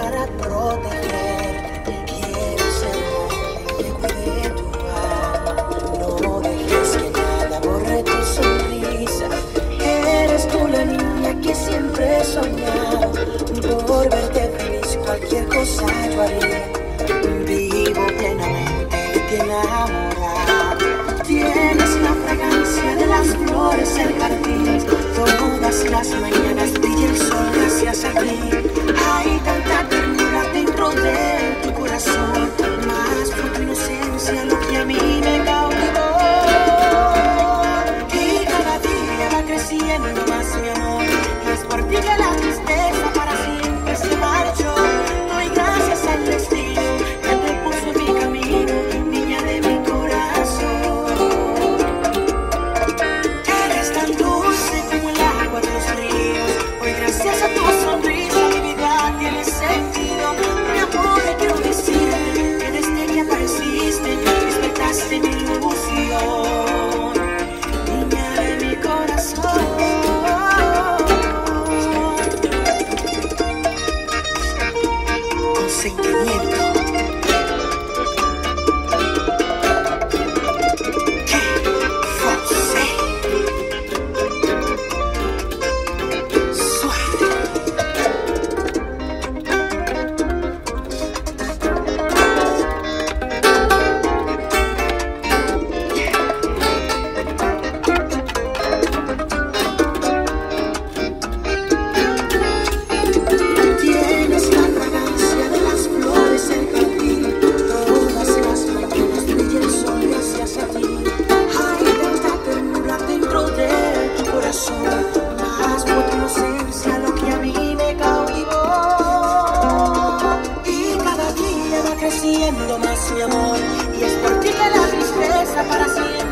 para protegerte. Quiero ser el que tu alma. No dejes que nada borre tu sonrisa. Eres tú la niña que siempre he soñado. Por verte feliz, cualquier cosa yo haría. Vivo plenamente enamorado. Tienes la fragancia de las flores jardín. Lo que a mí me cautivó. Y cada día va creciendo más mi amor. en es por ti que la tristeza para siempre.